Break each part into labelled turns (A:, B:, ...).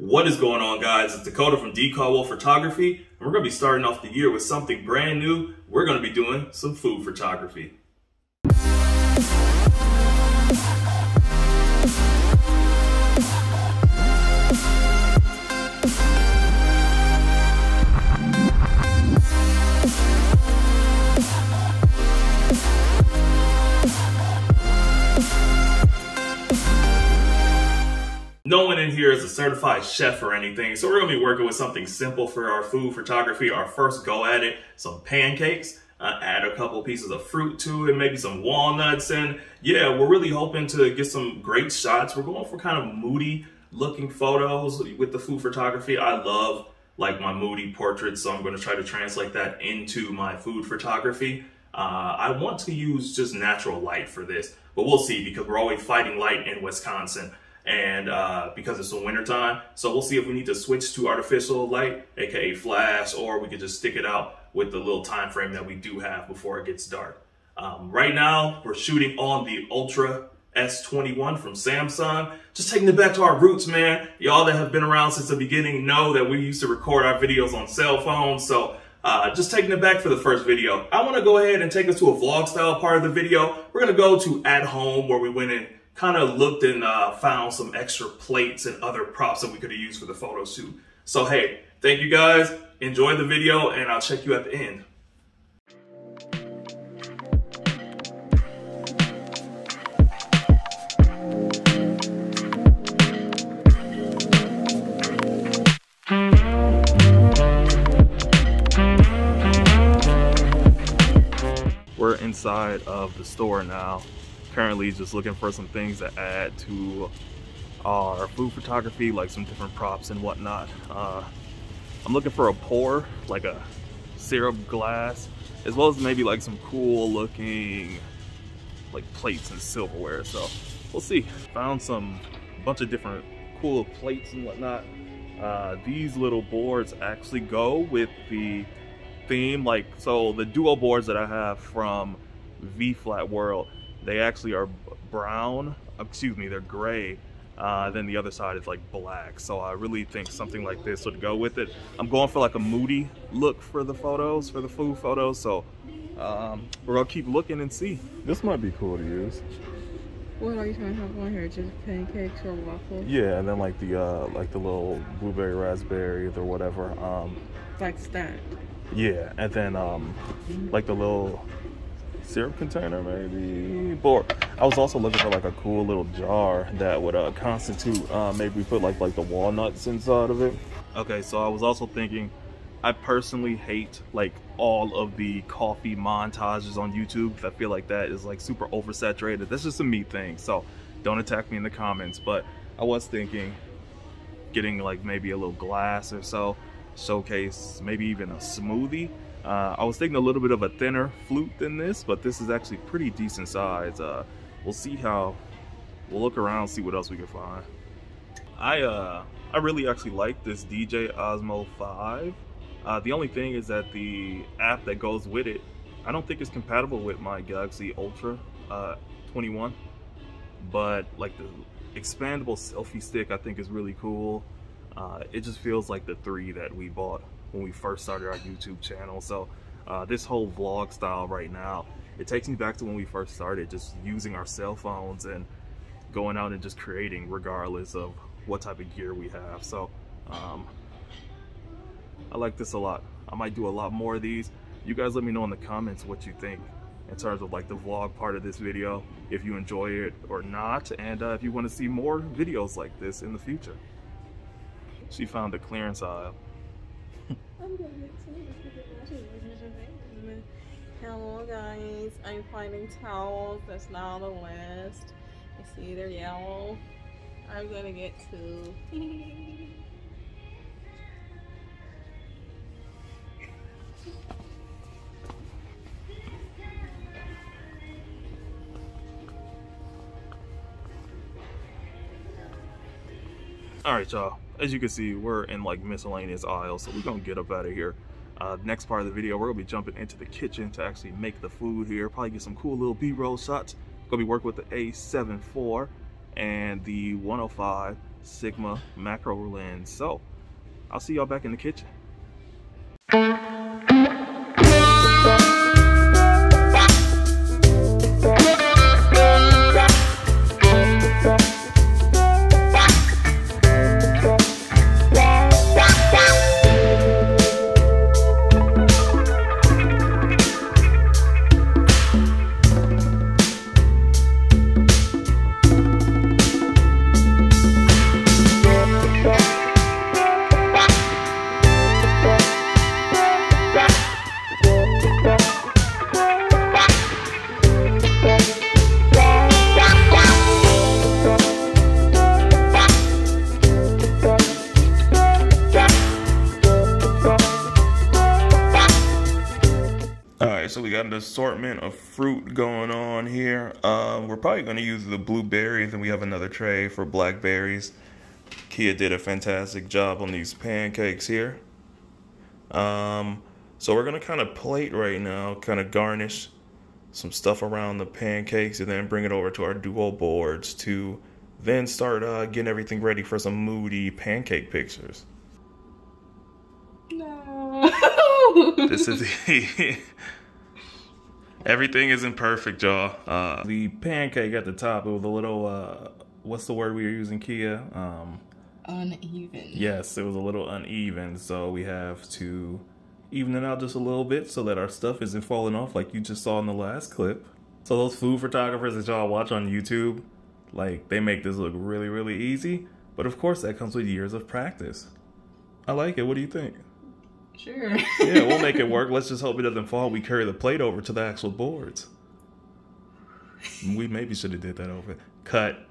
A: What is going on guys? It's Dakota from D Caldwell Photography and we're going to be starting off the year with something brand new. We're going to be doing some food photography. Here is a certified chef or anything, so we're gonna be working with something simple for our food photography. Our first go at it, some pancakes. Uh, add a couple pieces of fruit to it, maybe some walnuts, and yeah, we're really hoping to get some great shots. We're going for kind of moody looking photos with the food photography. I love like my moody portraits, so I'm to try to translate that into my food photography. Uh, I want to use just natural light for this, but we'll see because we're always fighting light in Wisconsin and uh, because it's the winter time. So we'll see if we need to switch to artificial light, aka flash, or we could just stick it out with the little time frame that we do have before it gets dark. Um, right now, we're shooting on the Ultra S21 from Samsung. Just taking it back to our roots, man. Y'all that have been around since the beginning know that we used to record our videos on cell phones. So uh, just taking it back for the first video. I want to go ahead and take us to a vlog style part of the video. We're to go to at home where we went in kind of looked and uh, found some extra plates and other props that we could have used for the photo shoot. So hey, thank you guys. Enjoy the video and I'll check you at the end. We're inside of the store now currently just looking for some things to add to our food photography, like some different props and whatnot. Uh, I'm looking for a pour, like a syrup glass, as well as maybe like some cool looking like plates and silverware. So we'll see. Found some bunch of different cool plates and whatnot. Uh, these little boards actually go with the theme. Like, so the duo boards that I have from V Flat World, they actually are brown, excuse me, they're gray. Uh, then the other side is like black. So I really think something like this would go with it. I'm going for like a moody look for the photos, for the food photos. So um, we're gonna keep looking and see. This might be cool to use.
B: What are you trying to have on here? Just pancakes or waffles?
A: Yeah, and then like the uh, like the little blueberry raspberries or whatever. Um,
B: like that.
A: Yeah, and then um, like the little syrup container maybe? Or i was also looking for like a cool little jar that would uh, constitute uh, maybe put like like the walnuts inside of it. Okay so i was also thinking i personally hate like all of the coffee montages on youtube. I feel like that is like super oversaturated. That's just a me thing so don't attack me in the comments. But i was thinking getting like maybe a little glass or so showcase maybe even a smoothie uh, I was thinking a little bit of a thinner flute than this, but this is actually pretty decent size. Uh, we'll see how, we'll look around, see what else we can find. I, uh, I really actually like this DJI Osmo 5. Uh, the only thing is that the app that goes with it, I don't think it's compatible with my Galaxy Ultra uh, 21, but like the expandable selfie stick I think is really cool. Uh, it just feels like the three that we bought when we first started our YouTube channel. So uh, this whole vlog style right now, it takes me back to when we first started, just using our cell phones and going out and just creating regardless of what type of gear we have. So um, I like this a lot. I might do a lot more of these. You guys let me know in the comments what you think in terms of like the vlog part of this video, if you enjoy it or not, and uh, if you want to see more videos like this in the future. She found a clearance aisle.
B: Hello guys, I'm finding towels that's now on the list. You see they're yellow. I'm gonna get two.
A: All right, y'all as you can see, we're in like miscellaneous aisles, so we're gonna get up out of here. Uh, next part of the video, we're gonna be jumping into the kitchen to actually make the food here. Probably get some cool little B-roll shots. Gonna be working with the A7 IV and the 105 Sigma macro lens. So I'll see y'all back in the kitchen. An assortment of fruit going on here. Um, we're probably going to use the blueberries, and we have another tray for blackberries. Keya did a fantastic job on these pancakes here. Um, so we're going to kind of plate right now, kind of garnish some stuff around the pancakes, and then bring it over to our duo boards to then start uh, getting everything ready for some moody pancake pictures.
B: No.
A: this is the everything isn't perfect y'all. Uh the pancake at the top it was a little uh what's the word we were using Keya? Um
B: uneven.
A: yes it was a little uneven so we have to even it out just a little bit so that our stuff isn't falling off like you just saw in the last clip. So those food photographers that y'all watch on youtube like they make this look really really easy. But of course that comes with years of practice. I like it. What do you think
B: Sure.
A: yeah, we'll make it work. Let's just hope it doesn't fall. We carry the plate over to the actual boards. We maybe should have did that over. Cut.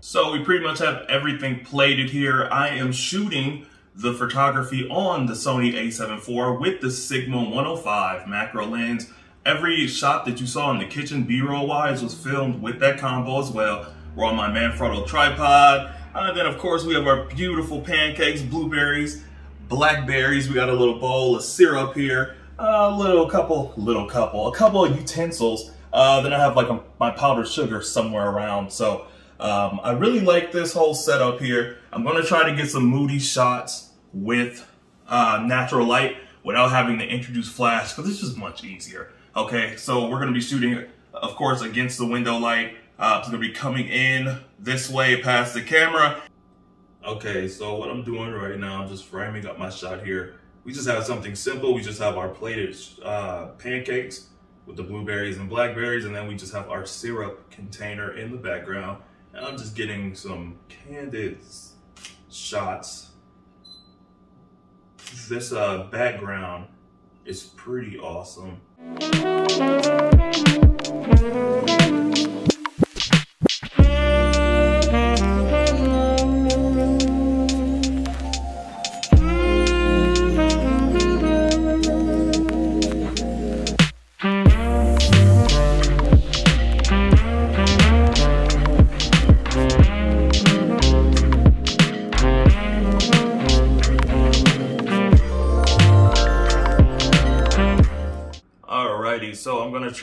A: So we pretty much have everything plated here. I am shooting the photography on the Sony a7 IV with the Sigma 105 macro lens. Every shot that you saw in the kitchen B-roll wise was filmed with that combo as well. We're on my Manfrotto tripod. And then of course we have our beautiful pancakes, blueberries, blackberries. We got a little bowl of syrup here. A little couple, little couple, a couple of utensils. Uh, then I have like a, my powdered sugar somewhere around. So um, I really like this whole setup here. I'm gonna try to get some moody shots with uh, natural light without having to introduce flash because it's just much easier. Okay, so we're gonna be shooting, of course, against the window light. Uh, it's gonna be coming in this way past the camera. Okay, so what I'm doing right now, I'm just framing up my shot here. We just have something simple. We just have our plated uh, pancakes with the blueberries and blackberries, and then we just have our syrup container in the background. And I'm just getting some candid shots. This uh, background is pretty awesome.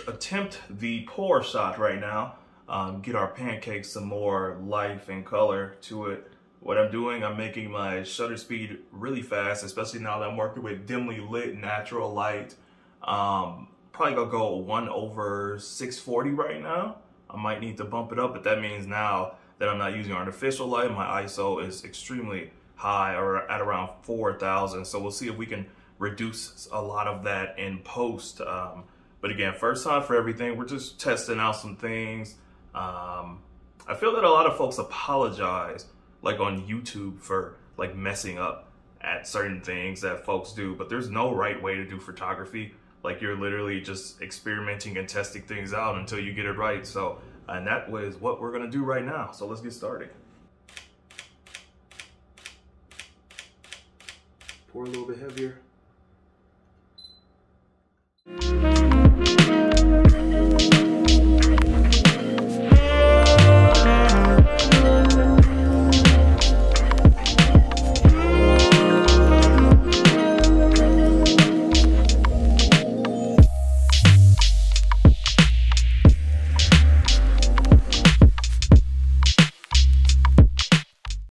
A: Attempt the pour shot right now. Um, get our pancakes some more life and color to it. What I'm doing, I'm making my shutter speed really fast, especially now that I'm working with dimly lit natural light. Um, probably gonna go one over 640 right now. I might need to bump it up, but that means now that I'm not using artificial light, my ISO is extremely high or at around 4,000. So we'll see if we can reduce a lot of that in post. Um, but again, first time for everything. We're just testing out some things. Um, I feel that a lot of folks apologize, like on YouTube, for like messing up at certain things that folks do. But there's no right way to do photography. Like you're literally just experimenting and testing things out until you get it right. So, and that was what we're gonna do right now. So let's get started. Pour a little bit heavier.